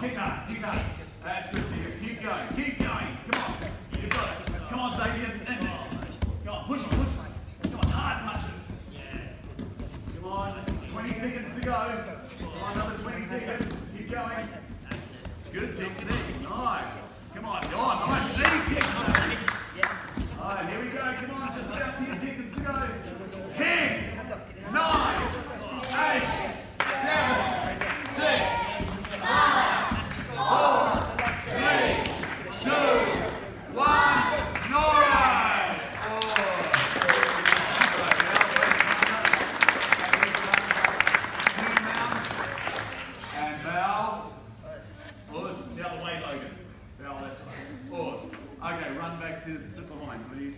keep going, keep going. That's good, Tigger. Keep going, keep going. Come on, you've got it. Come on, Xavier. Come on, push, him, push. him. Come on, hard punches. Yeah. Come on, 20 seconds to go. Come on, another 20 seconds. Keep going. Good technique, nice. Okay, run back to the sip line, please.